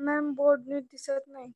Ma'am board NEET दिसत नाही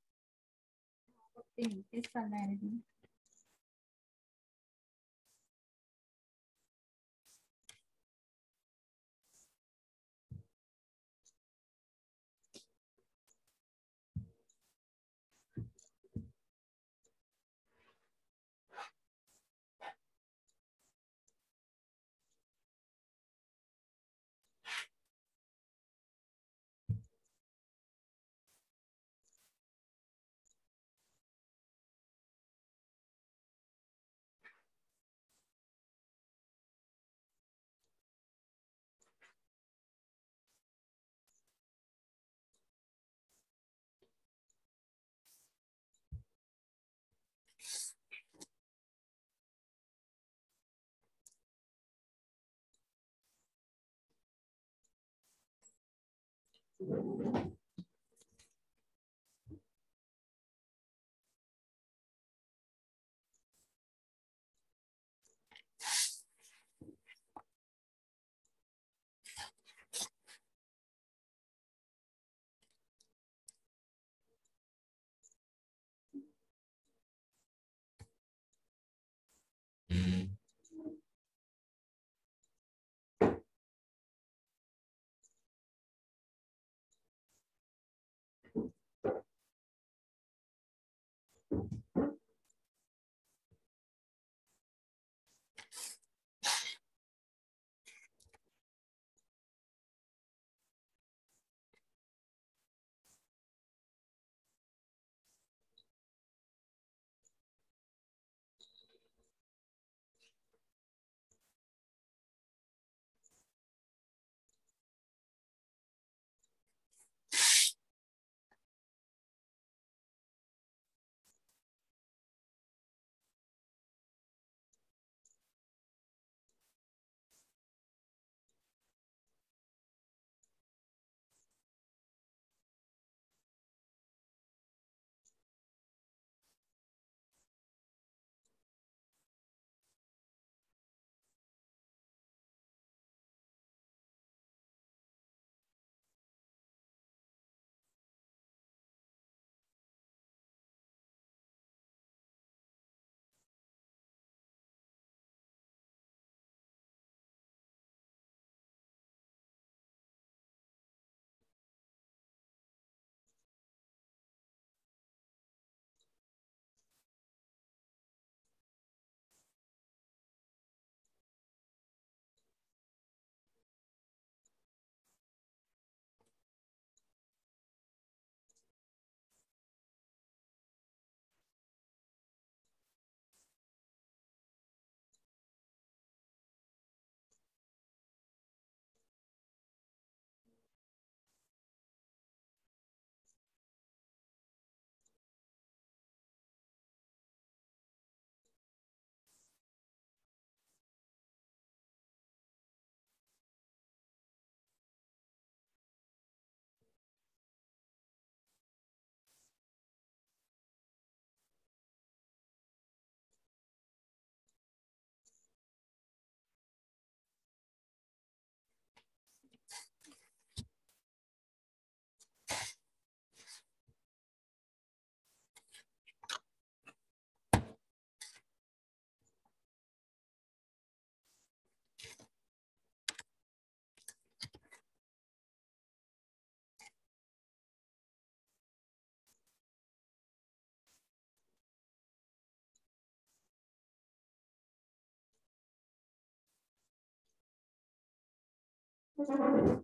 Thank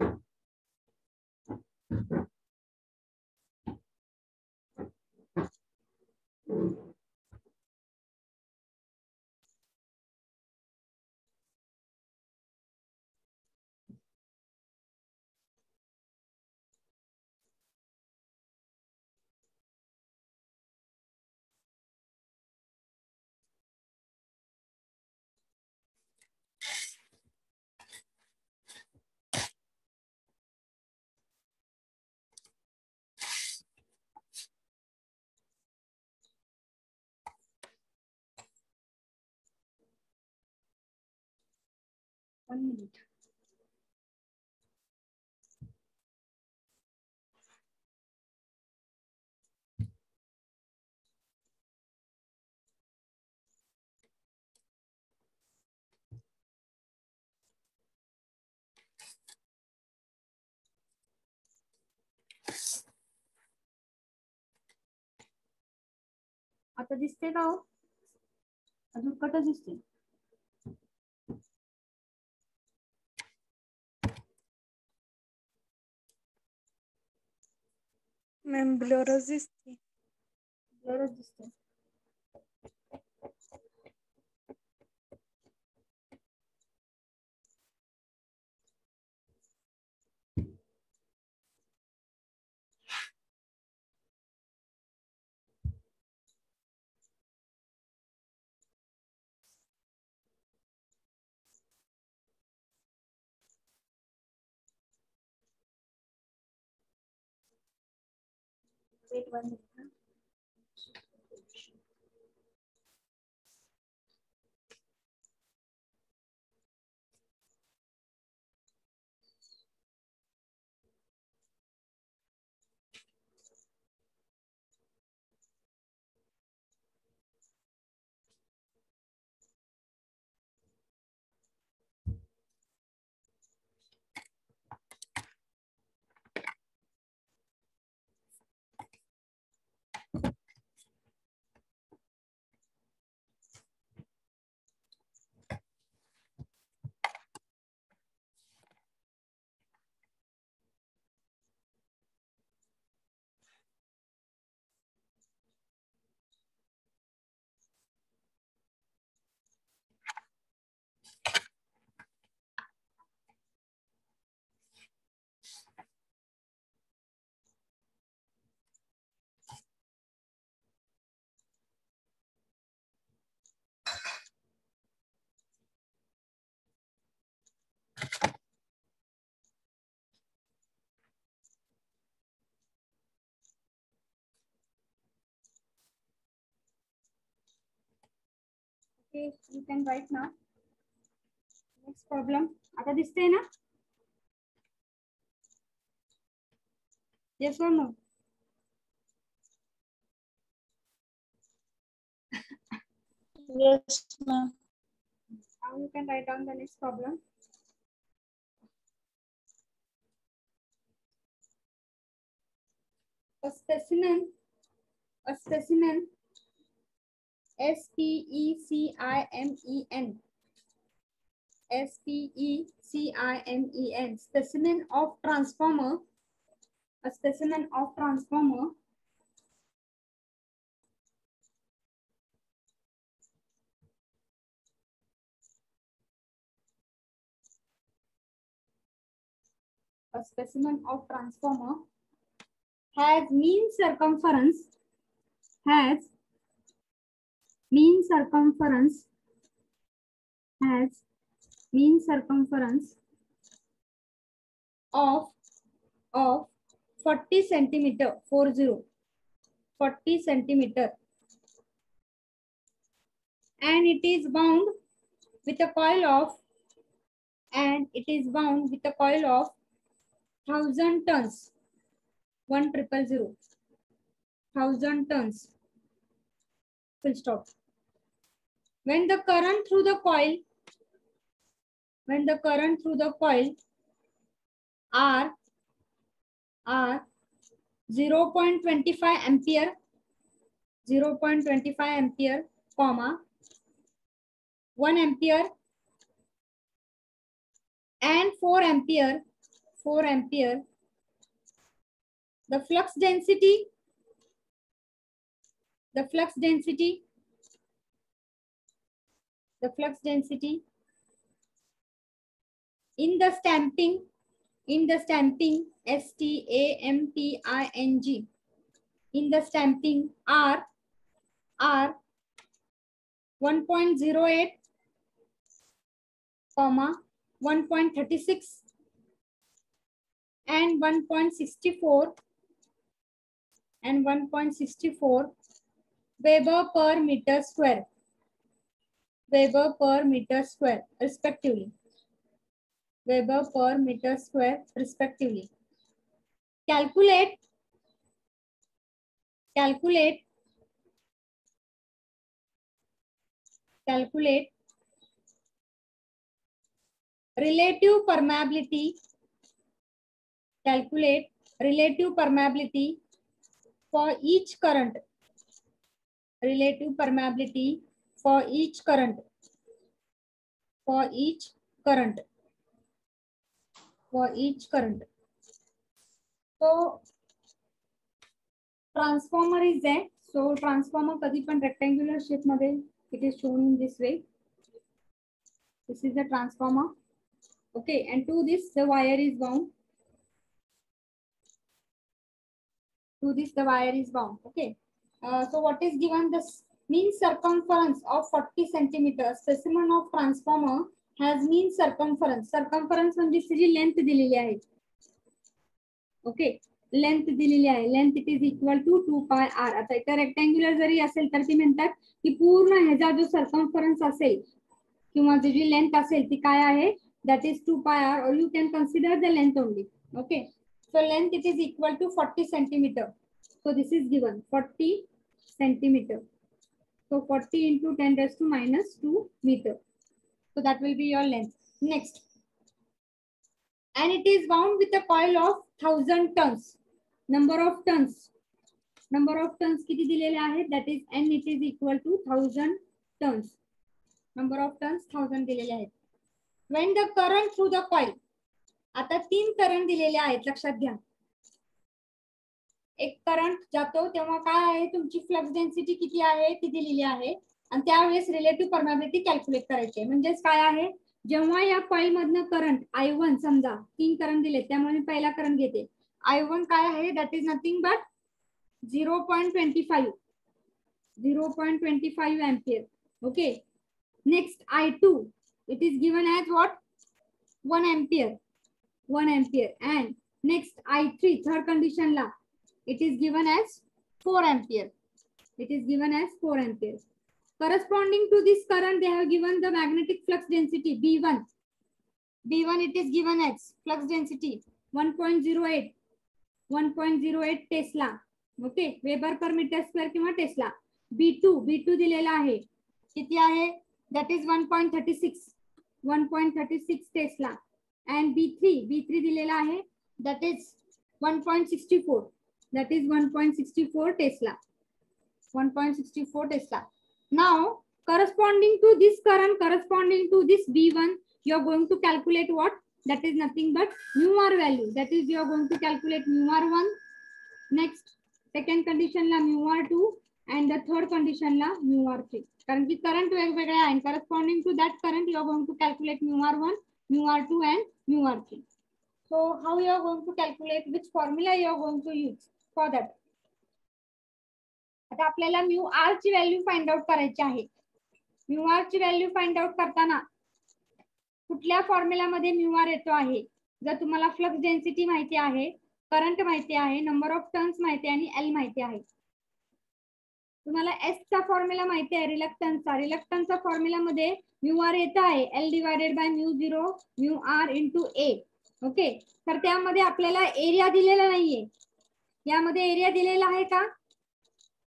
you. one minute. आता दिसते का अजून कट दिसते मॅम ब्लरच दिसते ब्लरच दिसते everyone. Okay, you can write now. Next problem. आता दिसते ना Yes or no? Yes, ma'am. Now you can write down the next problem. A specimen, a specimen, S P E C I M E N, S P E C I M E N, specimen of transformer, a specimen of transformer. A specimen of transformer. Has mean circumference. Has mean circumference has mean circumference of of 40 centimeter 40 40 centimeter. And it is bound with a coil of and it is bound with a coil of thousand tons one triple zero thousand tons. Full stop when the current through the coil when the current through the coil are are 0.25 ampere 0.25 ampere comma 1 ampere and 4 ampere 4 ampere the flux density the flux density the flux density in the stamping in the stamping s t a m p i n g in the stamping r r 1.08 comma 1.36 and 1.64 and 1.64 Weber per meter square. Weber per meter square respectively. Weber per meter square respectively. Calculate, calculate, calculate relative permeability calculate relative permeability for each current relative permeability for each current for each current for each current so transformer is there so transformer कधी पण rectangular shape मध्ये it is shown in this way this is the transformer okay and to this the wire is bound to this the wire is bound okay uh, so what is given this mean circumference of 40 centimeter specimen of transformer has mean circumference circumference म्हणजे त्याची length दिलेली आहे okay length दिलेली आहे length it is equal to two pi R आता इथं rectangular जरी असेल तर ती म्हणतात की पूर्ण ह्याचा जो सर्कम्फरन्स असेल किंवा जी लेंथ असेल ती काय आहे that is two pi R or you can consider the length only okay so length it is equal to 40 centimeter so this is given 40 centimeter so 40 into 10 raised to minus 2 meter so that will be your length next and it is bound with a coil of 1000 tons number of tons number of tons किती दिलेले आहेत that is n it is equal to 1000 tons number of tons 1000 दिलेले आहेत when the current through the coil आता तीन current दिलेले आहेत लक्षात घ्या एक करंट जातो तेव्हा काय आहे तुमची फ्लक्स डेन्सिटी किती आहे ती दिलेली आहे. आणि त्यावेळेस रिलेटिव्ह परमॅबिलिटी कॅल्क्युलेट करायची. म्हणजेच काय आहे जेव्हा या कॉईल मधनं करंट आय वन समजा तीन करंट दिले त्यामुळे मी पहिला करंट घेते. आय वन काय आहे that is nothing but zero point twenty five zero point twenty five ampere okay next I two it is given as what one ampere one ampere and next I three third कंडिशनला it is given as 4 ampere it is given as 4 ampere corresponding to this current they have given the magnetic flux density B1 B1 it is given as flux density 1.08 1.08 tesla okay weber per metre square किंवा tesla B2 B2 दिलेला आहे किती आहे That is 1.36 1.36 Tesla and B3 B3 दिलेला आहे that is 1.64 that is 1.64 Tesla 1.64 Tesla now corresponding to this current corresponding to this B1 you are going to calculate what that is nothing but mu r value that is you are going to calculate mu r1 next second condition la mu r2 and the third condition la mu r3 कारण की current वेगवेगळे आहे corresponding to that current you are going to calculate mu r1 mu r2 and mu r3 so how you are going to calculate which formula you are going to use For that आता आपल्याला mu are ची value find out करायची आहे. Mu are ची value find out करताना कुठल्या फॉर्म्युलामध्ये new mu are येतो आहे? जर तुम्हाला फ्लक्स डेन्सिटी माहिती आहे करंट माहिती आहे नंबर ऑफ टर्न्स माहिती आहे आणि एल माहिती आहे. तुम्हाला एस चा फॉर्म्युला माहिती आहे रिलक्टन्सचा रिलक्टन्सचा फॉर्म्युलामध्ये न्यू म्यू आर येत आहे. L divided by mu zero mu R into A okay तर त्यामध्ये आपल्याला एरिया दिलेला नाहीये. यामध्ये एरिया दिलेला आहे का?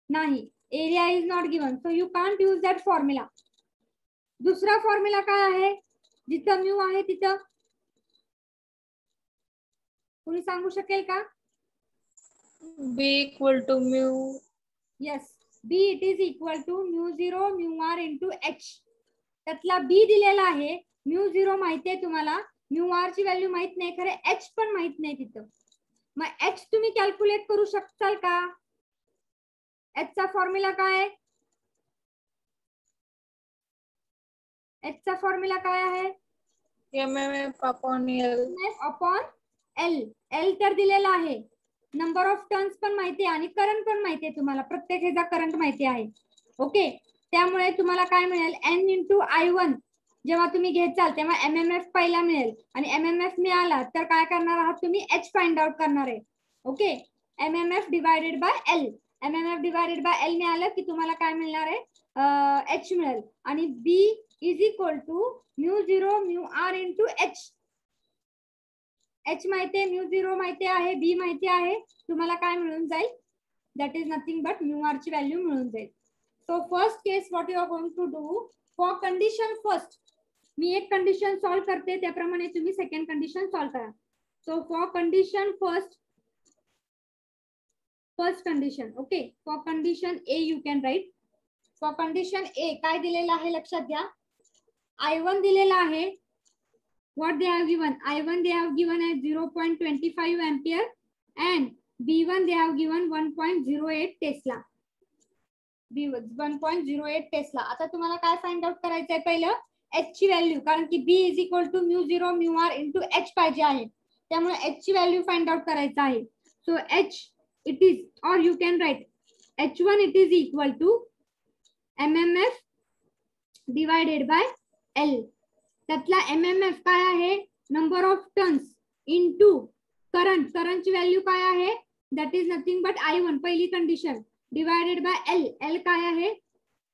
नाही. Area is not given so you can't use that formula दुसरा फॉर्म्युला काय आहे? जिथं म्यू आहे तिथं कोणी सांगू शकेल का? B equal to mu. Yes B it is equal to mu zero mu R into H त्यातला बी दिलेला आहे. म्यू झिरो माहिती आहे तुम्हाला. म्यू आर ची व्हॅल्यू माहीत नाही. खरे एच पण माहीत नाही तिथं. मग एच तुम्ही कॅल्क्युलेट करू शकताल का? एच चा फॉर्म्युला काय एच चा फॉर्म्युला काय आहे. अपॉन एल एल तर दिलेला आहे. नंबर ऑफ़ टर्न्स पण माहिती आहे आणि करंट पण माहिती आहे तुम्हाला. प्रत्येक ह्याचा करंट माहिती आहे. ओके त्यामुळे तुम्हाला काय मिळेल? एन इंटू आय वन जेव्हा तुम्ही घेचाल तेव्हा एम एम एफ़ पहिला मिळेल. एम एम एफ़ मिळाला एच फाइंड आउट करणार आहे. Okay M M F divided by L M M F divided by L मिळालं एच आणि B is equal to mu zero mu R into H H माहिती आहे mu zero माहिती आहे B माहिती आहे. तुम्हाला काय is nothing but mu R ची व्हॅल्यू मिळून जाईल. So first case what you are going to do for condition first मी एक कंडिशन सॉल्व्ह करते त्याप्रमाणे तुम्ही सेकंड कंडिशन सॉल्व्ह करा. So for condition first first condition okay for condition A you can write for condition A काय दिलेलं आहे लक्षात घ्या. आय वन दिलेला आहे. What they have given? I1 they have given as 0.25 ampere and b1 they have given 1.08 tesla. B1.08 tesla आता तुम्हाला काय फाइंड आउट करायचंय पहिलं? एच ची व्हॅल्यू कारण की B is equal to mu zero mu R into H पाहिजे आहे. एच ची व्हॅल्यू फाइंड आउट करायचं so H it is or you can write H one it is equal to M M F divided by L त्यातला M M F काय आहे? Number of turns into टू करंट करंटची value काय आहे? That is nothing but I one पहिली condition divided by L L काय आहे?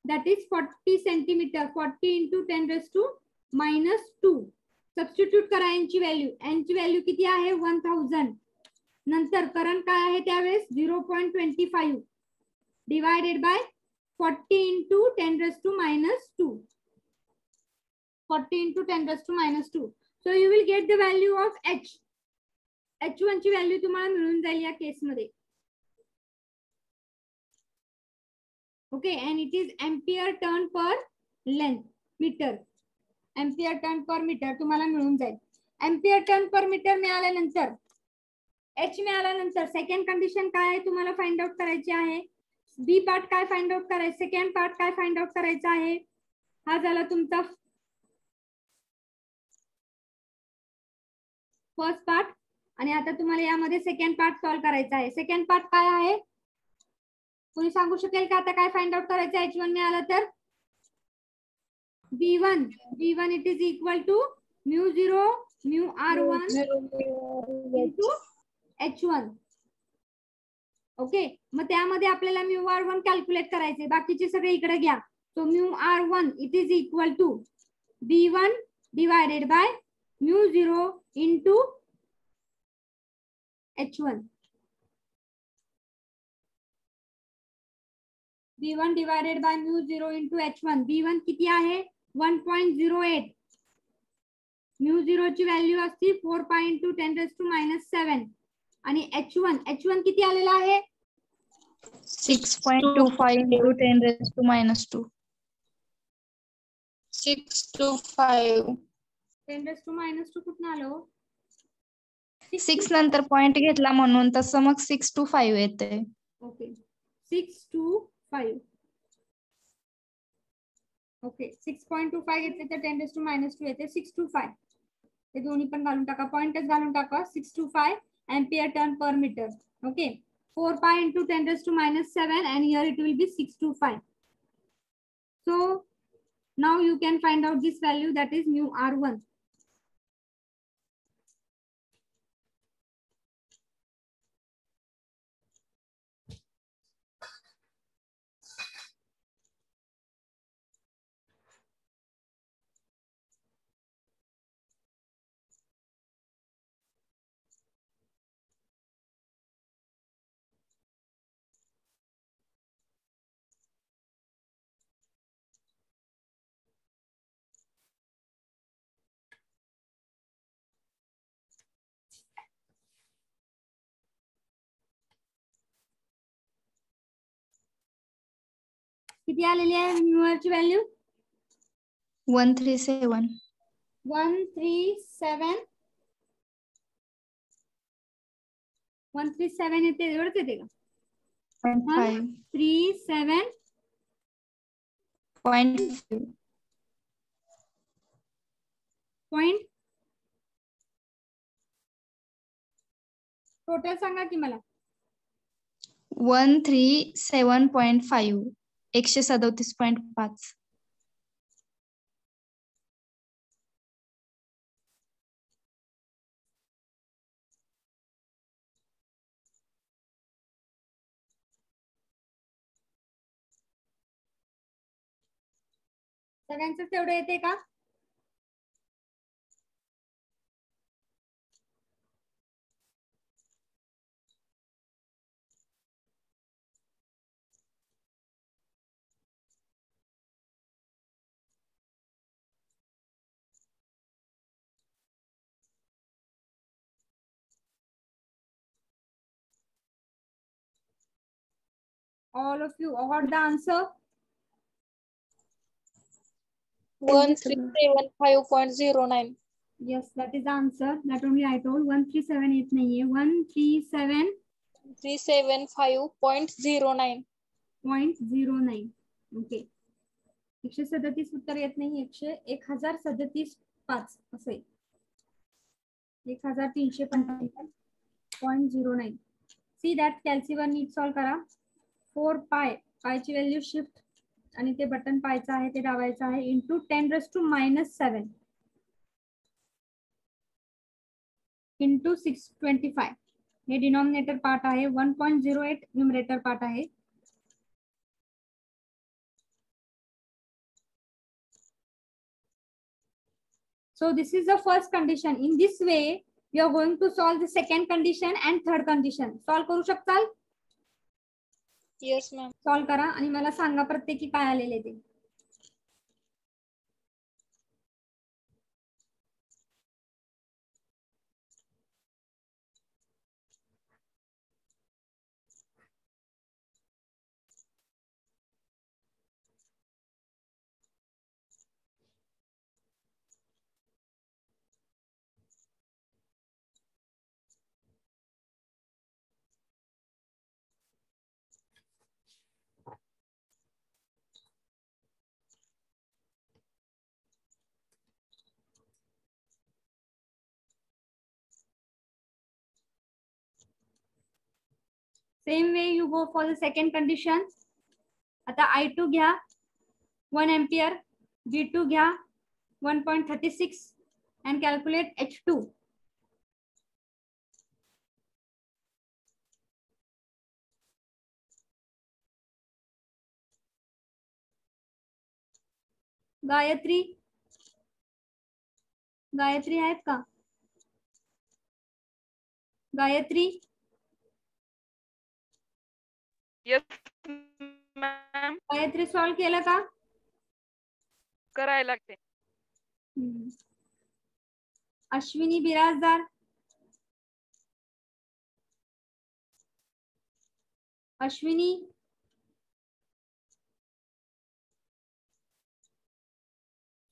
that is 40 centimeter 40 into 10 raised to minus 2 substitute करा यांची व्हॅल्यू यांची व्हॅल्यू किती आहे? वन थाउजंड नंतर करंट काय आहे त्यावेळेस? Zero point twenty five divided by forty into ten raise to minus two forty into ten raise to minus two so you will get the value of H H one ची value तुम्हाला मिळून जाईल या केसमध्ये मध्ये okay and it is ampere turn per length metre ampere turn per metre तुम्हाला मिळून जाईल. एम्पियर टर्न पर मीटर मिळाल्यानंतर एच मिळाल्यानंतर सेकंड कंडिशन काय आहे तुम्हाला फाइंड आउट करायची आहे? बी पार्ट काय फाइंड आउट करायचं सेकंड पार्ट काय फाइंड आउट करायचा आहे? हा झाला तुमचा फर्स्ट पार्ट आणि आता तुम्हाला यामध्ये सेकंड पार्ट सॉल्व्ह करायचा आहे. सेकंड पार्ट काय आहे? कोणी सांगू शकेल का? आता काय फाइंड आउट करायचं एच वन मिळालं तर? B one B one it is equal to mu zero mu R one into H one okay मग त्यामध्ये आपल्याला म्यू आर वन कॅल्क्युलेट करायचे बाकीचे सगळे इकडे घ्या. So mu R one it is equal to B one divided by mu zero into H1. B1 divided by mu 0 into H1. B1 किती आहे 1.08. Mu zero ची व्हॅल्यू असते four pi into ten raise to minus seven आणि H one H one किती आलेला आहे six point two five into ten raise to minus two Six to five. Ten raise to minus two कुठून आलो six नंतर point घेतला म्हणून तसं मग सिक्स टू फाईव्ह येते okay six two okay so now you can find out this value that is mu r1 किती आलेली आहे mu ची value one three seven one three seven one three seven येते एवढंच येते का three seven point point total सांगा की मला one three seven point five एकशे सदोतीस पॉईंट पाच. सगळ्यांचं तेवढं येते का? All of you got the answer One three seven five point zero nine. Yes, that is the answer. That only I told. 137 येत नाहीये. 137 Three seven five point zero nine. Point zero nine okay एकशे सदतीस उत्तर येत नाही एकशे एक हज़ार सदतीस पाच असे एक हज़ार तीनशे पंचावन्न point zero nine see that कॅल्सीवर नीट सॉल्व करा फोर पाय पायची व्हॅल्यू शिफ्ट आणि ते बटन पायचं ते दाबायचं आहे into ten raise to minus seven into six twenty five hey denominator part आहे one point zero eight numerator part आहे So this is the first condition. In this way, we are going to solve the second condition and third condition. Solve करू शकताल? Yes, ma'am solve करा आणि मला सांगा प्रत्येकी काय आलेले ते. Same way you go for the second condition. आता I2 घ्या वन एम्पियर V2 घ्या 1.36 and calculate H2. Gayatri Gayatri आहेत का Gayatri yes ma'am Gayatri solve केलं का? करायला लागते. हम्म. अश्विनी बिराजदार. अश्विनी.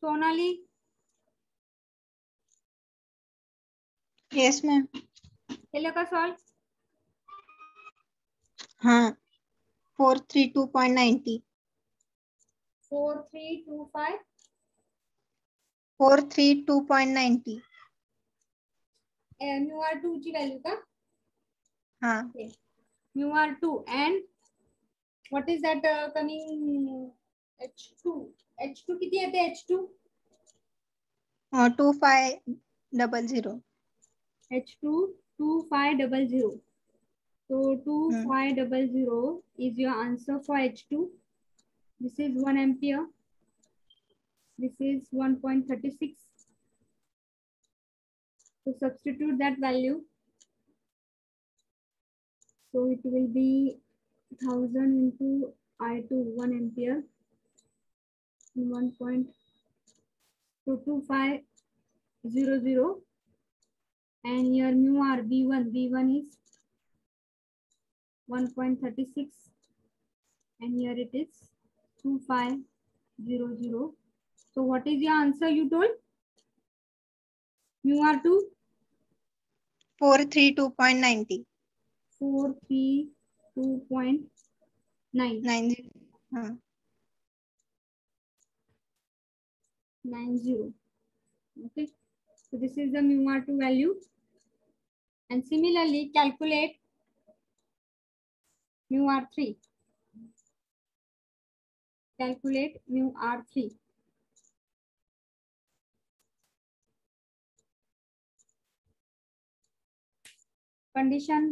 सोनाली. येस मॅम केलं का सॉल्व? हा. Four three two point ninety four three two five four three two point ninety mu R two ची व्हॅल्यू का? हा। Mu R two and what is that coming H two H two किती येते? H two two five double zero H2 2500. So Hmm. 2500 is your answer for H2. This is 1 ampere. This is 1.36. So substitute that value. So it will be 1000 into I2 1 ampere. 1.22500 and your mu r b1 b1 is 1.36 and here it is 2500. So what is your answer you told? Mu R2? 432.90. 432.90. Huh. Okay. So this is the mu R2 value. And similarly calculate mu r r3 calculate mu r r3 condition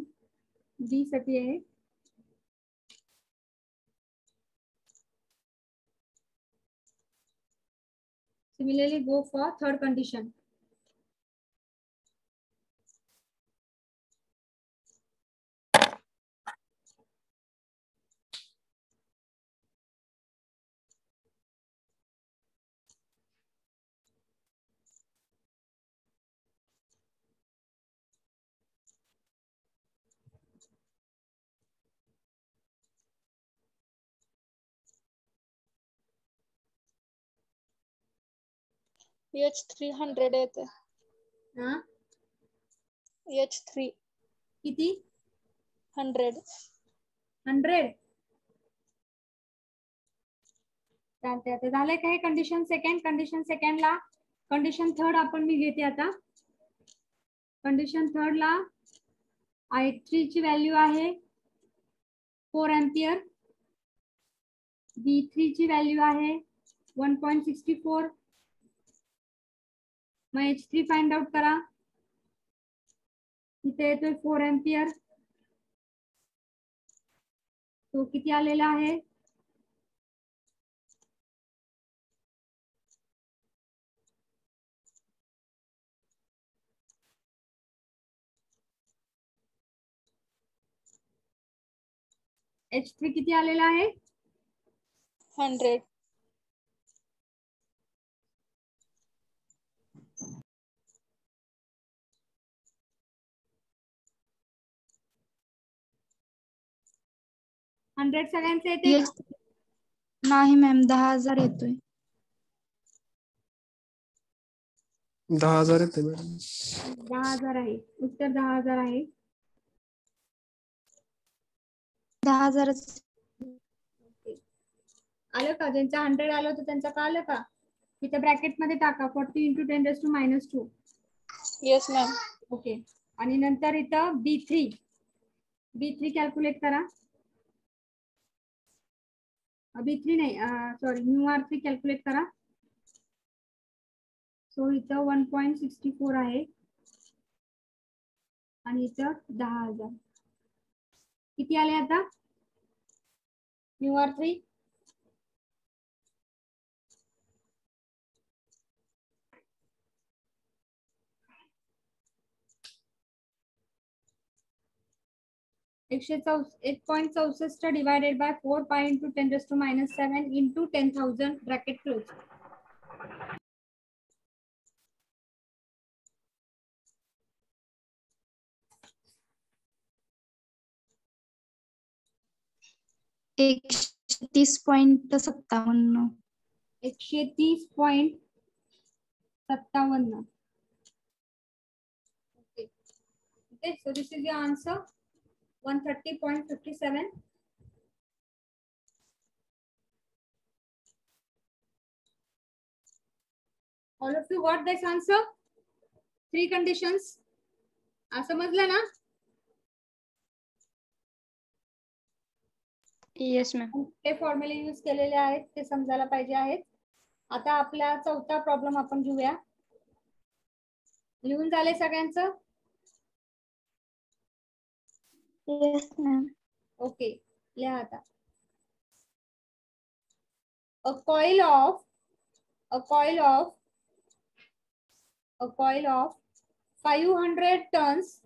b साठी आहे similarly go for third condition H three hundred येते हा? H three किती hundred hundred चालते आता झालंय काय condition second condition सेकंडला कंडिशन थर्ड आपण मी घेते आता. कंडिशन थर्डला आय थ्री ची व्हॅल्यू आहे फोर अँपियर बी थ्री ची व्हॅल्यू आहे वन पॉईंट सिक्स्टी फोर मग एच थ्री फाइंड आउट करा। इथे फोर अँपियर तो किती आलेला एच थ्री किती आहे? हंड्रेड हंड्रेड सगळ्यांचे येते Yes. नाही मॅम दहा हज़ार येतोय. दहा हज़ार येते मॅडम दहा हज़ार आहे. उत्तर दहा हज़ार आहे. दहा हजारच. आलं का? ज्यांचं हंड्रेड आलं होतं त्यांचं का आलं का? इथे ब्रॅकेट मध्ये टाका forty into ten two minus two yes ma'am okay आणि नंतर इथं B three B three calculate करा. बी थ्री नाही sorry mu R three calculate करा. सो इथं वन पॉईंट सिक्स्टी फोर आहे. आणि इथं दहा हजार. किती आले आता? न्यू आर थ्री एकशे एक पॉईंट चौसष्ट divided by four pi into ten two minus seven into ten thousand bracket close एकशे तीस पॉइंट सत्तावन्न. एकशे तीस पॉइंट सत्तावन्न. So this is your answer. One thirty point fifty seven all of you got this answer? Three conditions. आ, समजलं ना येस मॅम ते फॉर्म्युले यूज़ केलेले आहेत ते समजायला पाहिजे आहेत. आता आपला चौथा प्रॉब्लेम आपण घेऊया. लिहून झाले सगळ्यांचं? येस मॅम ओके लिहा आता a coil of a coil of a coil of 500 tons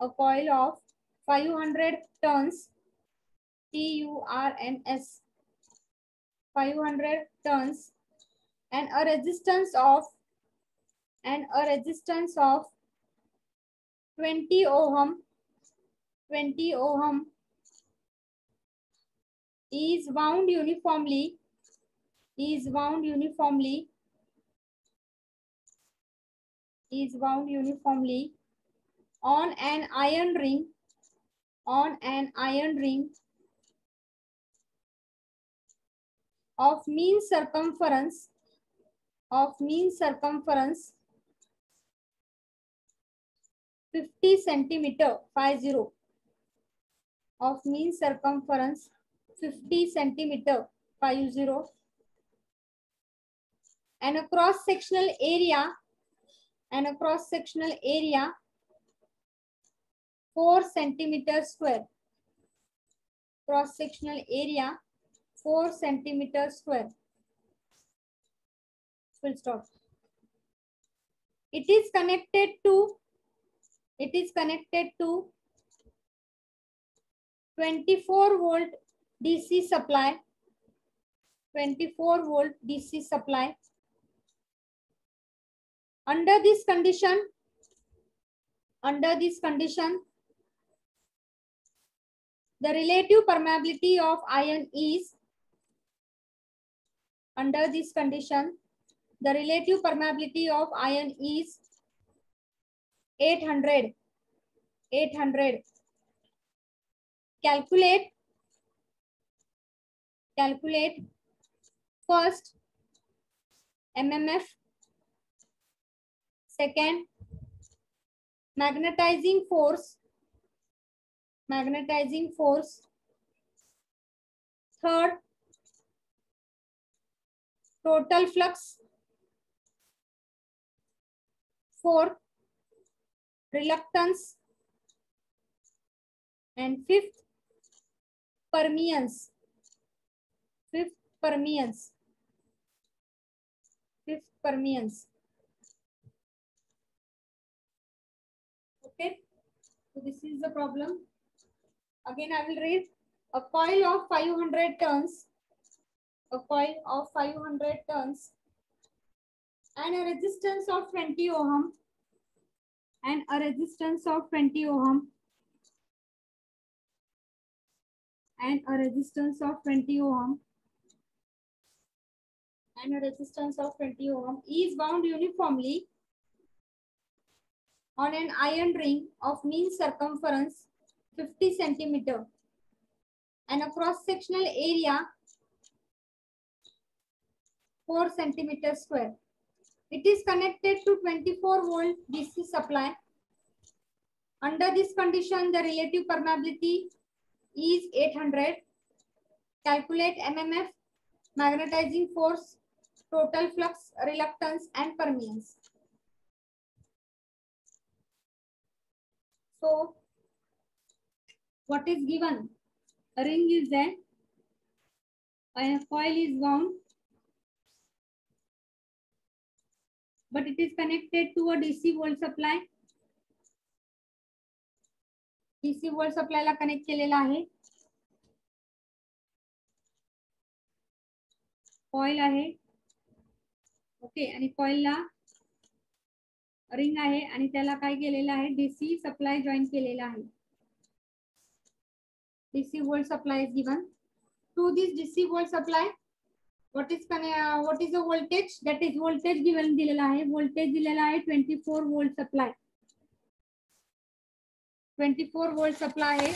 a coil of 500 tons T U R N S 500 tons and a resistance of and a resistance of 20 ohm 20 ohm is wound uniformly is wound uniformly is wound uniformly on an iron ring on an iron ring of mean circumference of mean circumference 50 centimeter 50 of mean circumference 50 centimeter 50 and a cross sectional area and a cross sectional area 4 centimeter square. Cross sectional area 4 centimeter square. Full stop. It is connected to it is connected to 24 volt DC supply 24 volt DC supply under this condition under this condition the relative permeability of iron is under this condition the relative permeability of iron is 800. 800. Calculate. Calculate first MMF. Second, magnetizing force. Magnetizing force. Third, total flux. Fourth, reluctance. And fifth, permeance. Fifth, permeance. Fifth, permeance. Okay, so this is the problem. Again, I will read a coil of 500 turns. a coil of 500 turns and a resistance of 20 ohm, and a resistance of 20 ohm, and a resistance of 20 ohm, and a resistance of 20 ohm is bound uniformly on an iron ring of mean circumference 50 centimeter and a cross sectional area 4 centimeter square. It is connected to 24 volt DC supply. Under this condition, the relative permeability is 800. Calculate MMF, magnetizing force, total flux, reluctance, and permeance. So, what is given? A ring is there. A coil is wound. But it is connected to a DC volt supply. Volt supply ला connect केलेला आहे coil आहे okay आणि ring आहे DC supply आहे DC volt supply is given. To this DC volt supply, what is uh, what is the voltage? That is voltage given दिलेला आहे. Voltage दिलेला आहे 24 volt supply. 24 volt supply आहे.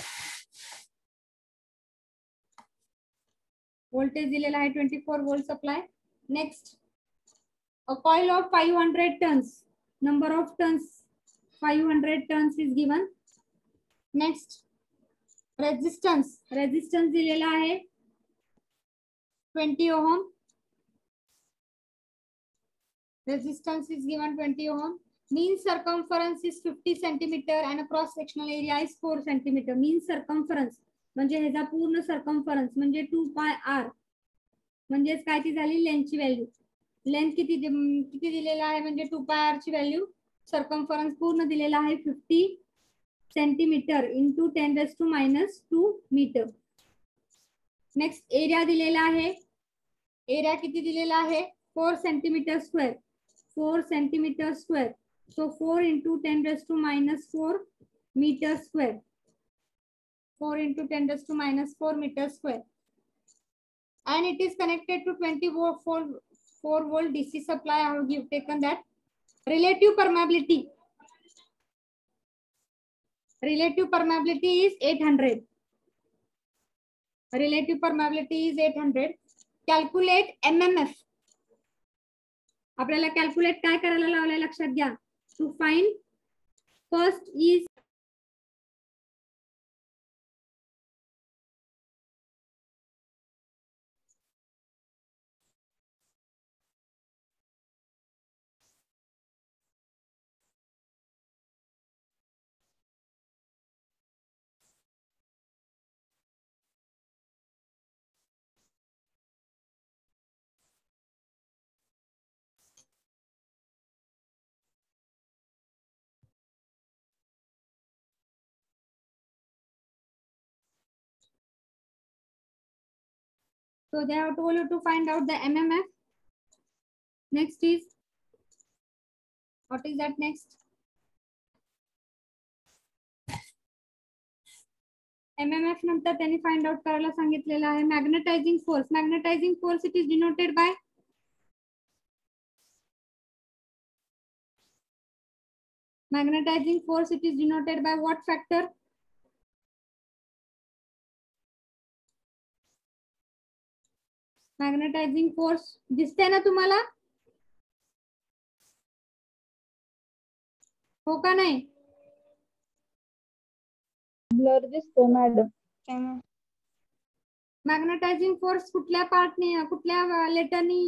Voltage दिलेला आहे 24 volt supply. Next, a coil of 500 tons. Number of tons 500 tons is given. Next, resistance resistance दिलेला आहे twenty ohm resistance is given 20 ohm mean circumference is 50 centimeter and cross sectional area is 4 centimeter. Mean circumference म्हणजे ह्याचा पूर्ण circumference म्हणजे two pi are म्हणजेच काय ती झाली? लेंथची व्हॅल्यू लेंथ किती किती दिलेला आहे? म्हणजे टू पाय आर ची व्हॅल्यू सर्कम्फरन्स पूर्ण दिलेला आहे fifty centimetre into ten raise to minus two metre next area दिलेला आहे. एरिया किती दिलेला आहे? Four centimetre square four centimetre square so four into ten raise to minus four metre square four into ten raise to minus four metre square and it is connected to 20 volt 4, 4 volt DC supply. I have give, taken that. Relative permeability. Relative permeability is 800. Relative permeability is 800. Calculate MMF. आपल्याला calculate काय करायला लावलंय लक्षात घ्या to find. First is So they have told you to find out the MMF. Next is, what is that next? MMF नंतर त्यांनी find out करायला सांगितलेलं आहे magnetizing force magnetizing force it is denoted by magnetizing force it is denoted by what factor Magnetizing force. दिसते ना तुम्हाला? हो का नाही? ब्लर दिसतोय मॅडम मॅग्नेटायझिंग फोर्स कुठल्या पार्टने कुठल्या लेटरनी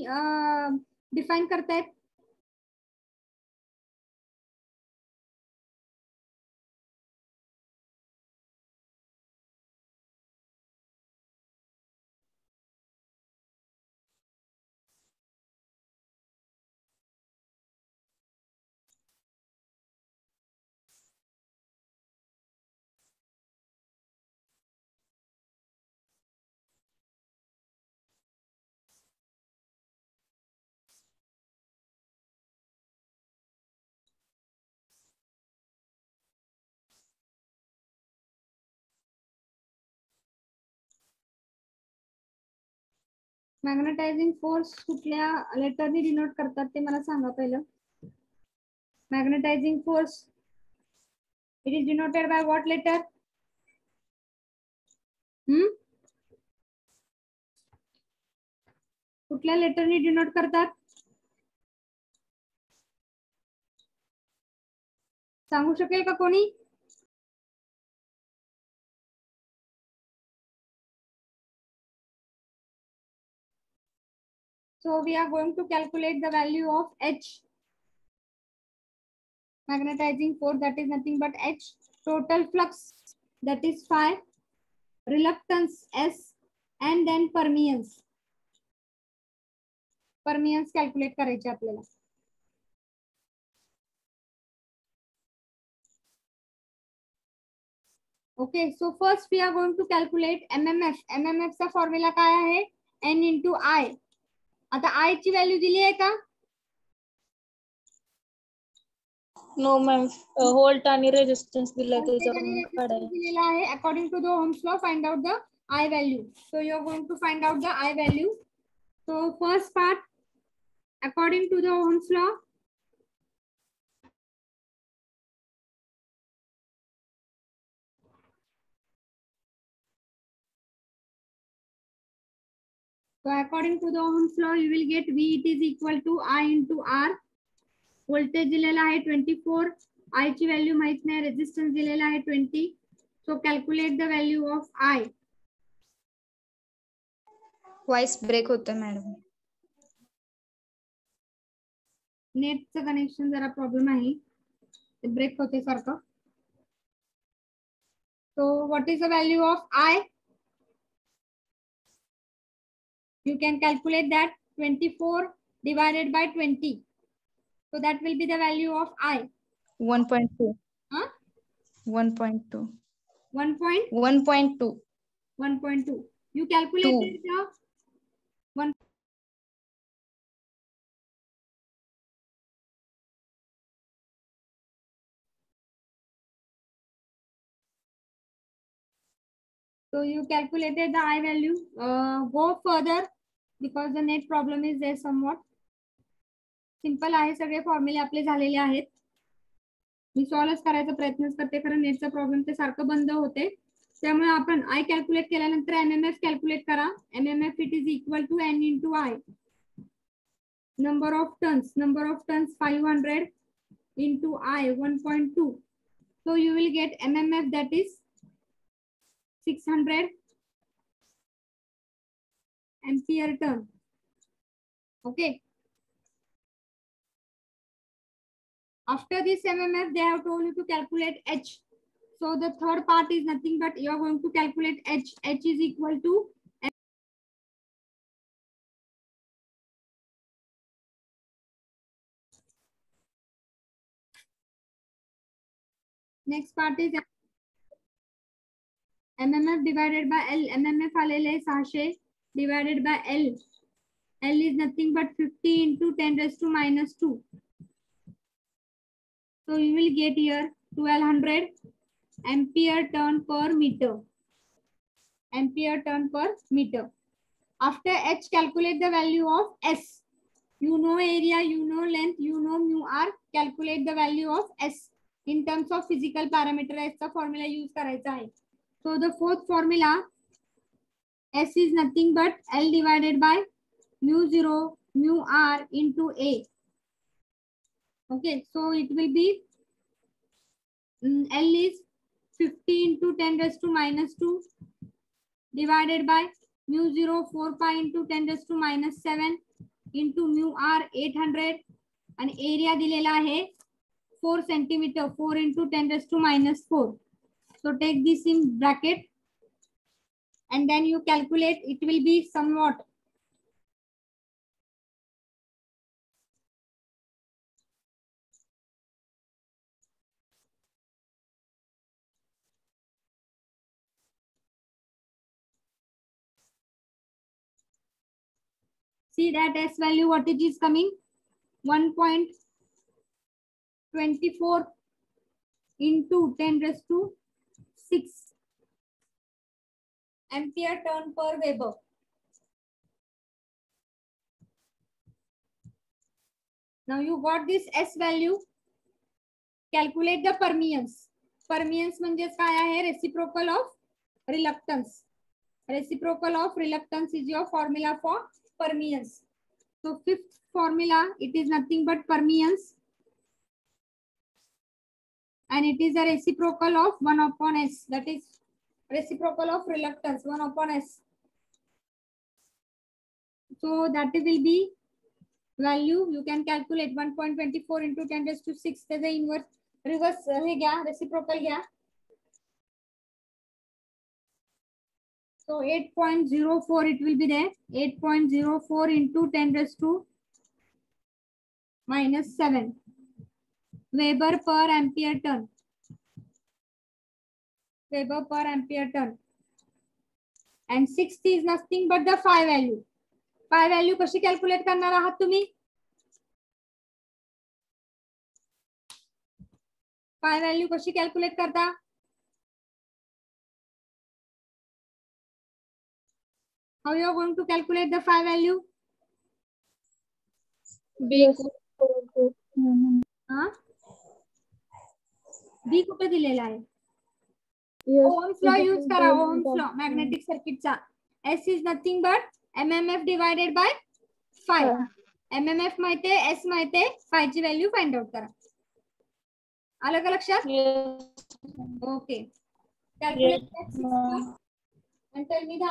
डिफाईन करतायत? मॅग्नेटायझिंग फोर्स कुठल्या लेटरनी डिनोट करतात ते मला सांगा पहिलं. Magnetizing force it is denoted by what letter hmm कुठल्या लेटरनी डिनोट करतात? सांगू शकेल का कोणी? So we are going to calculate the value of H. Magnetizing force that is nothing but H. Total flux that is phi. Reluctance S. And then permeance. Permeance calculate करायचे आपल्याला. Okay, so first we are going to calculate MMF. MMF चा formula काय आहे? N into I. आता आय ची value दिली आहे का? नो मॅम होल्ट आणि रेजिस्टन्स दिला दिलेला आहे. According to the Ohm's law find out the I value so you are going to find out the I value so first part according to the Ohm's law So according to the Ohm's law, you will get V it is equal to I into R. Voltage दिलेला आहे 24. I ची value माहित नाही resistance दिलेला आहे 20. So calculate the value of I. Voice break होतं madam नेटचं connection जरा प्रॉब्लेम आहे ते ब्रेक होते सारखं so what is the value of i You can calculate that 24 divided by 20. So that will be the value of I. 1.2. Huh? 1.2. 1.2. 1.2. 1.2. You calculate the 1. So you calculated the I value. Uh, go further because the net problem is there somewhat simple आहे सगळे फॉर्म्युले आपले झालेले आहेत. मी सॉल्वच करायचा प्रयत्न करते कारण नेटचा problem ते सारखं बंद होते. त्यामुळे आपण आय कॅल्क्युलेट केल्यानंतर एम एम एफ कॅल्क्युलेट करा. M M F it is equal to N into I number of turns number of turns five hundred into I one point two so you will get M M F that is 600 ampere turn. Okay. After this MMF, they have told you to calculate H. So the third part is nothing but you are going to calculate H. H is equal to next part is MMF divided by L. MMF आलेले आहे सहाशे divided by L. L is nothing but 50 into 10 raised to minus 2. So you will get here 1200 ampere turn per meter. Ampere turn per meter. After H, calculate the value of S. You know area, you know length, you know mu R. Calculate the value of S. In terms of physical parameter एसचा formula use करायचा आहे so the fourth formula S is nothing but L divided by mu zero mu R into A okay so it will be L is 50 into 10 raised to minus 2 divided by mu 0 4 pi into 10 raised to minus 7 into mu r 800 आणि area दिलेला आहे 4 centimetre 4 into 10 raised to minus 4 so take this in bracket and then you calculate it will be somewhat. See that s value what it is coming? 1.24 into 10 raised to 6 turn per weber now you got this s value calculate the permeance permeance म्हणजेच काय आहे reciprocal of reluctance reciprocal of reluctance is your formula for permeance. So fifth formula, it is nothing but permeance. And it is a reciprocal of 1 upon S. That is reciprocal of reluctance, 1 upon S. So that will be value. You can calculate 1.24 into 10 raised to 6. There's the inverse. Reverse, uh, हे घ्या, reciprocal घ्या. So 8.04 it will be there. 8.04 into 10 raised to minus 7. Weber per ampere turn. Weber per ampere turn. And 60 is nothing but the phi value. Phi value कशी calculate करणार आहात तुम्ही? Phi value कशी calculate करता? How you are going to calculate the phi value? B हा B कुठे दिलेला आहे ओम्स लॉ यूज़ करा ओम्स लॉ मॅग्नेटिक सर्किटचा S is nothing but M M F divided by phi M M F माहितीये S माहितीये phi ची value find out करा. आलं का लक्षात? Okay calculate and tell me the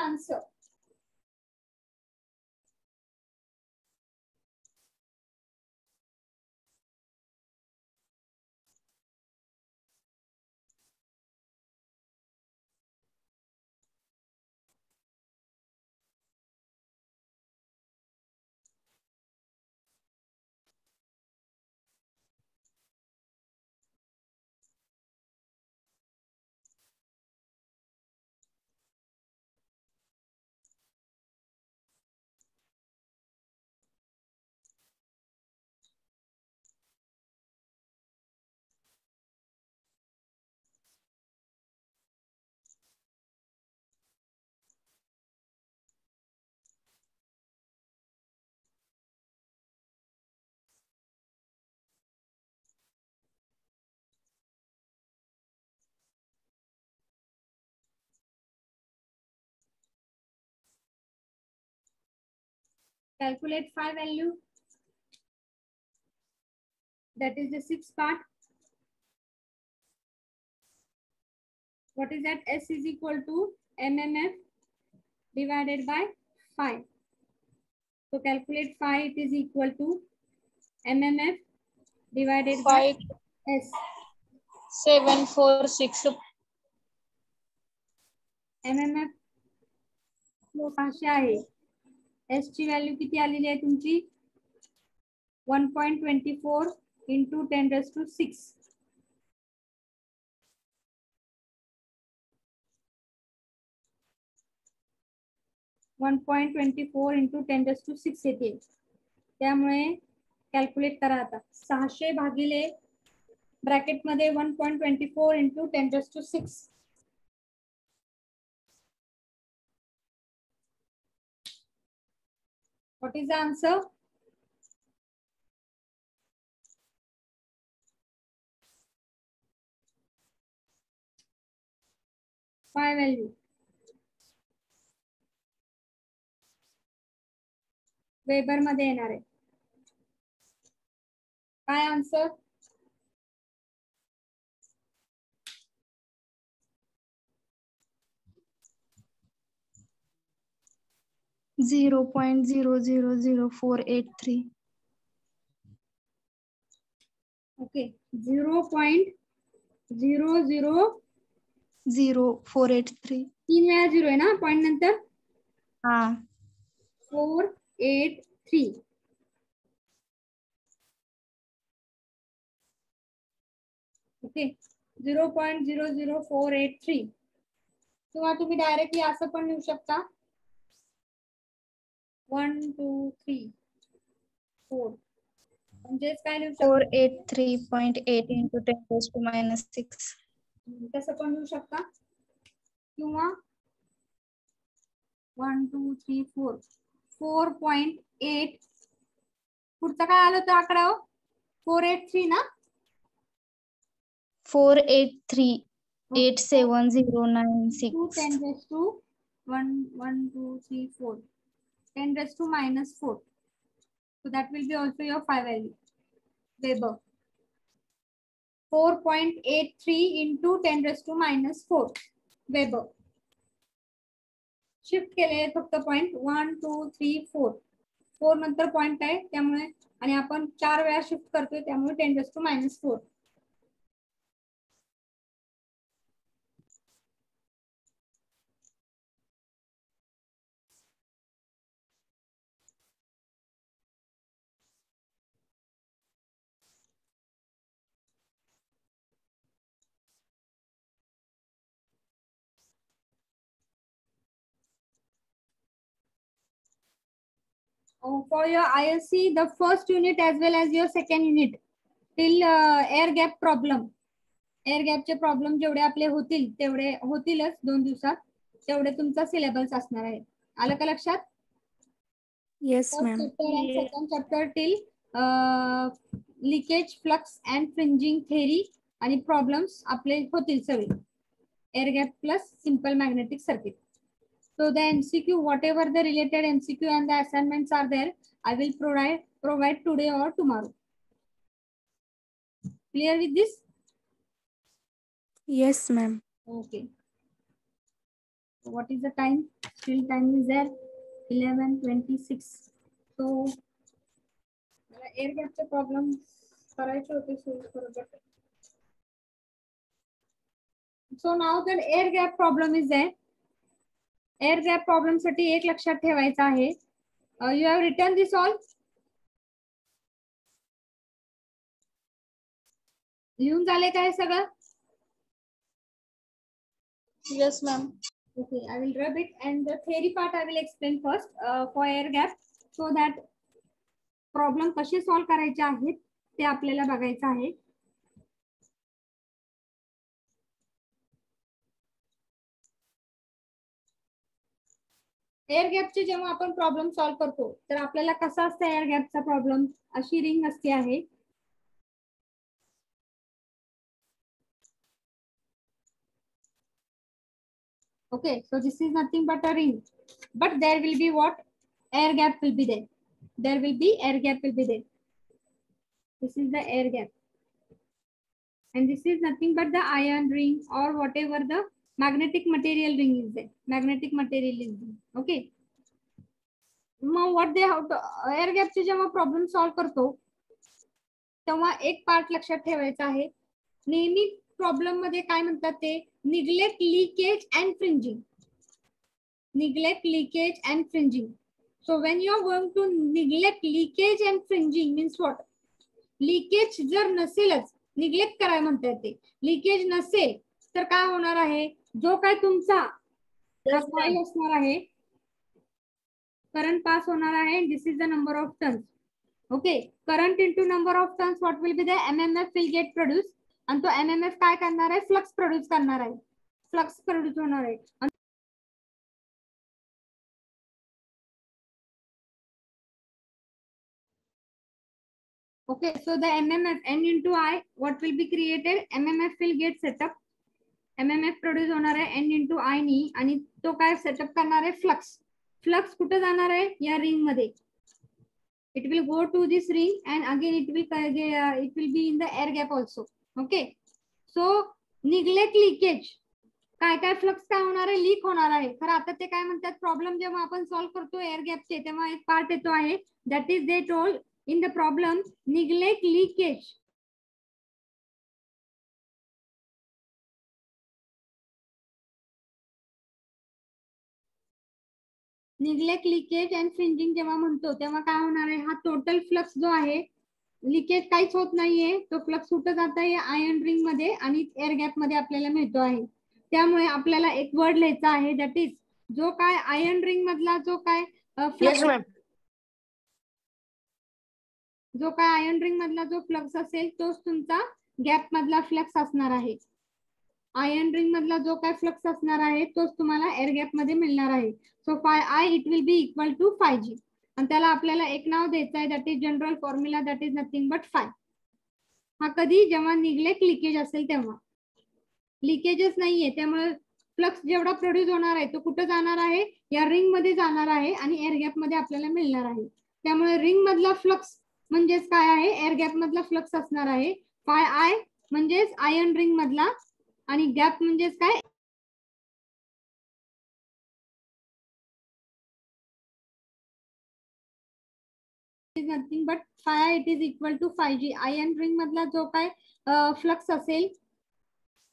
calculate phi value. That is the sixth part. What is that? S is equal to MMF divided by phi. So calculate phi, it is equal to MMF divided by S. seven four six MMF पाचशे आहे S ची value किती आलेली आहे one point twenty four into ten raise to six one point twenty four into ten raise to six येते. करा आता. सहाशे भागिले ब्रॅकेटमध्ये one point twenty four into ten raise to six What is the answer? Phi value. वेबरमध्ये येणार आहे काय answer zero point zero zero zero four eight three okay zero point zero zero zero four eight three तीन वेळा झिरो आहे ना? Point नंतर? हा। Four eight three okay zero point zero zero four eight three किंवा तुम्ही डायरेक्टली असं पण लिहू शकता वन टू थ्री फोर म्हणजेच काय लिहू फोर शकता eight three point eight into ten two minus six तसं पण लिहू शकता किंवा one two three four four point eight पुढचा काय आलं होतं आकडा हो? फोर एट थ्री ना? Four eight three eight seven zero nine two six ten two one one two three four ten raise to minus four so that will be also your phi value. Weber 4.83 into 10 raised to minus 4 Weber shift केले फक्त point one two three four four नंतर point आहे त्यामुळे आणि आपण चार वेळा shift करतोय त्यामुळे ten raise to minus four for your ILC, the first unit as well as your second unit till uh, air gap problem. Air गॅपचे problem जेवढे आपले होतील तेवढे होतीलच दोन दिवसात तेवढे तुमचा सिलेबस असणार आहे आलं का लक्षात second chapter till uh, leakage, flux and fringing theory आणि प्रॉब्लेम्स आपले होतील सगळे air gap plus simple magnetic circuit So the MCQ, whatever the related MCQ and the assignments are there, I will provide provide today or tomorrow. Clear with this? Yes, ma'am. Okay. So what is the time? Still time is there. Eleven twenty-six. So मला air gap चे problem करायचे होते solve बरोबर. So now that air gap problem is there. Air gap प्रॉब्लेमसाठी एक लक्षात ठेवायचं आहे. You have return this all लिहून झाले काय सगळं? Ma'am. Okay, I will rub it and the theory part I will explain first uh, for air gap so that problem कसे solve करायचे आहेत ते आपल्याला बघायचं आहे. एअर गॅपचे जेव्हा आपण प्रॉब्लेम सॉल्व करतो तर आपल्याला कसा असतं एअर गॅपचा प्रॉब्लेम अशी रिंग असते आहे Okay, so this is nothing but a ring. But there will be what? Air gap will be there. There will be air gap will be there. This is the air gap. And this is nothing but the iron ring or whatever the magnetic material ring is there. Magnetic material is there. Okay. मग what they have air गॅपचे चे जेव्हा problem solve करतो तेव्हा एक part लक्षात ठेवायचा आहे. नेहमी प्रॉब्लेममध्ये काय म्हणतात ते? Neglect leakage and fringing neglect leakage and fringing so when you are going to neglect leakage and fringing means what leakage जर नसेलच निग्लेक्ट कराय म्हणता ते. लिकेज नसेल तर काय होणार आहे? जो काय तुमचा असणार आहे करंट पास होणार आहे this is the number of turns okay current into number of turns what will be the M M F will get produce आणि तो एम एम एफ काय करणार आहे? फ्लक्स प्रोड्यूस करणार आहे. फ्लक्स प्रोड्यूस होणार आहे. Okay, so the MMF N into I, what will be created? MMF will get set up. M M F produce होणार आहे एन इंटू आय नी आणि तो सेटअप करणार आहे? फ्लक्स फ्लक्स कुठे जाणार आहे? या रिंग मध्ये. It will go to this ring and again it will it will be in the air gap also okay so neglect leakage काय काय फ्लक्स काय होणार आहे? लीक होणार आहे. खरं आता ते काय म्हणतात? प्रॉब्लेम जेव्हा आपण सॉल्व्ह करतो एक पार्ट येतो आहे. That is they told in the problem neglect leakage neglect leakage and fringing जेव्हा म्हणतो तेव्हा काय होणार आहे? हा टोटल फ्लक्स जो आहे लिकेज काहीच होत नाहीये. तो फ्लक्स कुठं जात आहे आयर्न रिंगमध्ये आणि एअर गॅपमध्ये आपल्याला मिळतो आहे. त्यामुळे आपल्याला एक वर्ड लिहायचा आहे दॅट इज जो काय आयर्न रिंग मधला जो काय फ्लक्स जो काय आयर्न रिंग मधला जो फ्लक्स असेल तोच तुमचा गॅप मधला फ्लक्स असणार आहे. आयर्न रिंग मधला जो काय फ्लक्स असणार आहे तोच तुम्हाला एअर गॅपमध्ये मिळणार आहे. So phi i it will be equal to phi g आणि त्याला आपल्याला एक नाव द्यायचं आहे that is general formula that is nothing but phi हा कधी जेव्हा निगलेक्ट लिकेज असेल तेव्हा. लिकेजेस नाहीये त्यामुळे फ्लक्स जेवढा प्रोड्यूस होणार आहे तो कुठं जाणार आहे? या रिंगमध्ये जाणार आहे आणि एअर गॅपमध्ये आपल्याला मिळणार आहे. त्यामुळे रिंग मधला फ्लक्स म्हणजेच काय आहे? एअर गॅप मधला फ्लक्स असणार आहे. फाय आय म्हणजेच आयर्न रिंग मधला आणि गॅप म्हणजेच काय? Nothing but phi it is equal to phi g iron ring मधला जो काय फ्लक्स असेल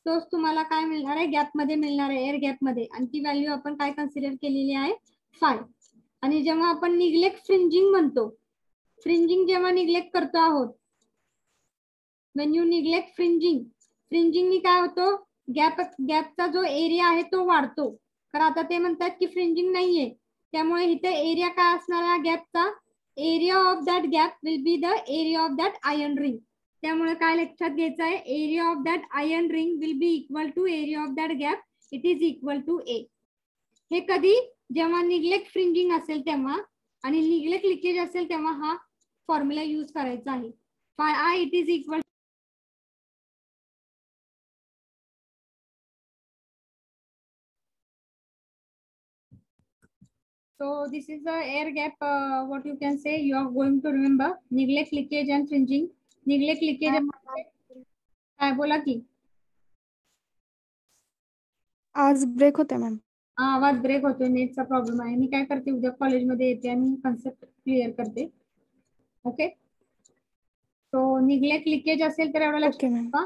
तोच तुम्हाला काय मिळणार आहे? गॅपमध्ये मिळणार आहे एअर गॅपमध्ये. आणि ती व्हॅल्यू आपण काय कन्सिडर केलेली आहे? फाय आणि जेव्हा आपण निग्लेक्ट फ्रिंजिंग म्हणतो फ्रिंजिंग जेव्हा निग्लेक्ट करतो आहोत वेन यू निग्लेक्ट फ्रिंजिंग फ्रिंजिंगनी काय होतो? गॅप, गॅपचा जो एरिया आहे तो वाढतो. तर आता फ्रिंजिंग नाहीये. त्यामुळे इथे एरिया काय असणार गॅपचा. Area of that gap will be the area of that iron ring. त्यामुळे काय area of that iron ring will be equal to area of that gap. It is equal to A. हे कधी? Neglect fringing असेल तेव्हा. Neglect leakage हा formula use करायचा it is equal So this is the air gap. Uh, what you can say, you are going to remember. Neglect leakage and fringing. Neglect leakage. and- काय बोला की? आज break होते ma'am आवाज़ break होतोय नेटचा problem आहे. मी काय करते उद्या कॉलेजमध्ये येते आणि कन्सेप्ट क्लिअर करते. ओके तो निग्लेक्ट लिकेज असेल तर एवढं मॅम ठेवा.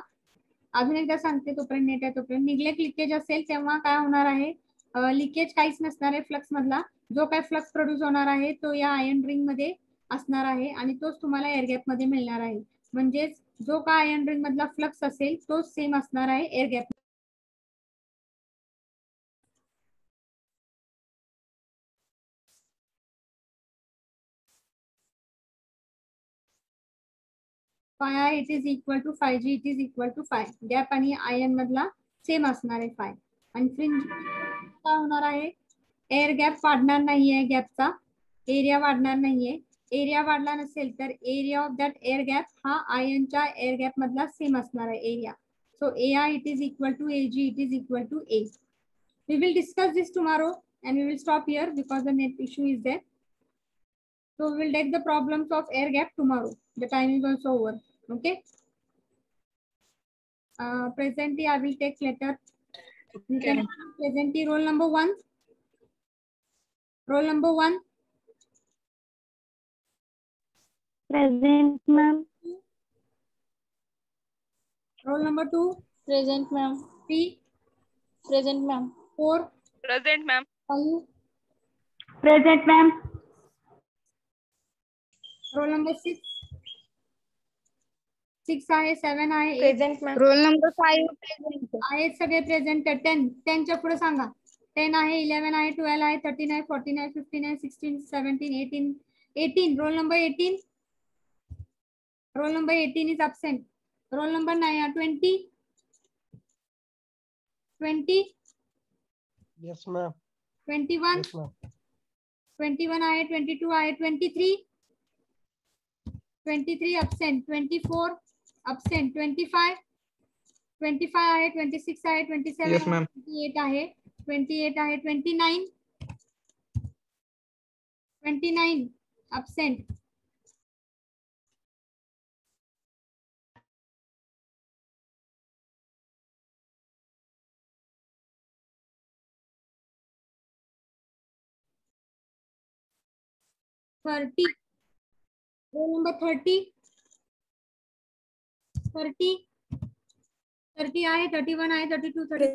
अजून एकदा सांगते तोपर्यंत नेट आहे तोपर्यंत. निग्लेक्ट लिकेज असेल तेव्हा काय होणार आहे? लिकेज काहीच नसणार आहे फ्लक्स मधला. जो काय फ्लक्स प्रोड्यूस होणार आहे तो या आयन रिंगमध्ये असणार आहे आणि तोच तुम्हाला एअर गॅपमध्ये मिळणार आहे. म्हणजेच जो काय आयन रिंग मधला फ्लक्स असेल तोच सेम असणार आहे air gap phi i it is equal to phi g it is equal to phi gap आणि आयन मधला सेम असणार आहे फाय आणि फ्रिंज काय होणार आहे एअर गॅप वाढणार नाहीये गॅपचा एरिया वाढणार नाहीये एरिया वाढला नसेल तर area of that air gap हा आयनच्या एअर गॅप मधला सेम असणार आहे area so A i it is equal to A g it is equal to A we will discuss this tomorrow and we will stop here because the net issue is there. So we will take the problems of air gap tomorrow. The time is also over. Okay. Uh, presently, I will take letter. You can presently roll number one. Roll number one. Present ma'am Roll number two, Present, ma'am. three, Present, ma'am. four, Present, ma'am. five. Present ma'am Roll number six. Six आहे seven आहे eight Present, ma'am. Roll number five आहेत सगळे present ten टेनच्या पुढे सांगा ten आहे eleven आहे twelve आहे थर्टीन आहे फोर्टीन आहे फिफ्टीन आहे sixteen seventeen eighteen eighteen roll number eighteen? Roll number eighteen is absent. Roll number nine twenty twenty Yes, ma'am. Twenty one twenty one आहे ट्वेंटी टू आहे twenty three twenty three absent. Twenty four absent. Twenty five twenty five आहे twenty six आहे twenty seven twenty eight आहे twenty eight thirty roll number thirty thirty thirty आहे thirty one आहे thirty two thirty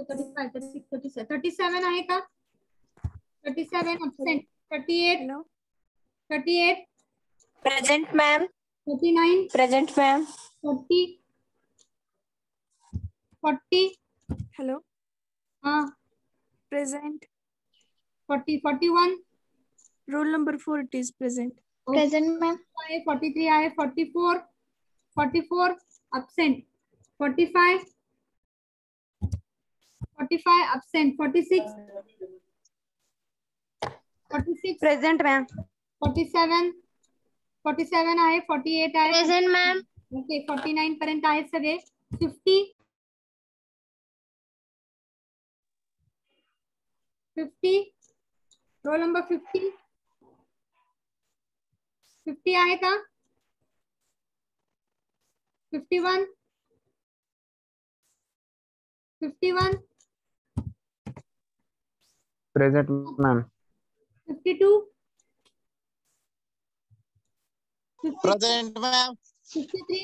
thirty five thirty six thirty seven thirty seven आहे का thirty seven absent thirty eight thirty eight Present, ma'am. Thirty nine Present, ma'am. Forty forty Hello. हाँ Present. Forty forty one Roll number 40 is present. Present, ma'am. आहे forty three आहे forty four forty four absent forty five forty five absent forty six forty six Present, ma'am. Forty seven forty seven आहे forty eight आहे Present, ma'am. Okay forty nine पर्यंत आहेत सगळे fifty fifty roll number fifty fifty आहे का fifty one fifty one Present, ma'am. Fifty two Present, ma'am. Fifty three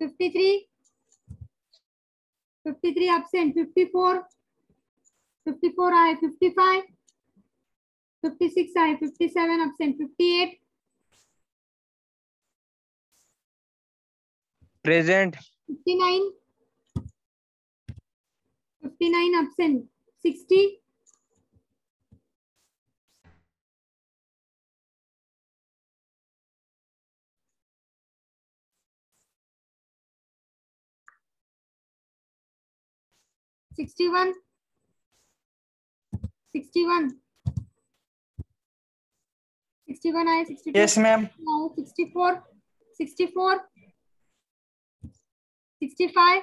fifty three fifty three absent. Fifty four fifty four आहे fifty five fifty six fifty seven absent. Fifty eight Present. Fifty nine fifty nine absent. Sixty sixty one sixty one sixty one आहे sixty Yes, ma'am. Sixty four sixty four sixty five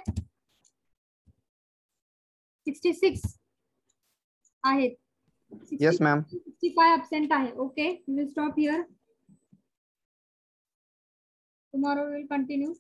sixty six आहेत Yes, ma'am. Sixty five absent आहे okay will stop here tomorrow we'll continue